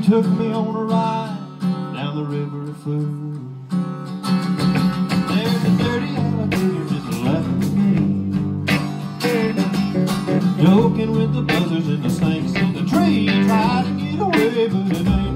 took me on a ride down the river it flew. There's a dirty alligator just laughing at me. Joking with the buzzards and the snakes in the tree. Tried to get away, but it ain't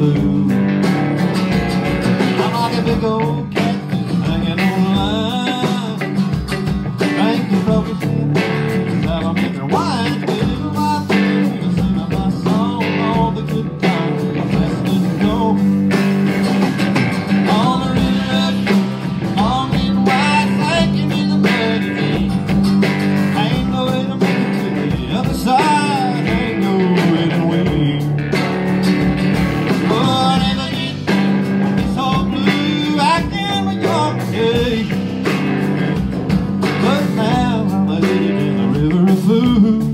food. I'm like a big old Mm-hmm.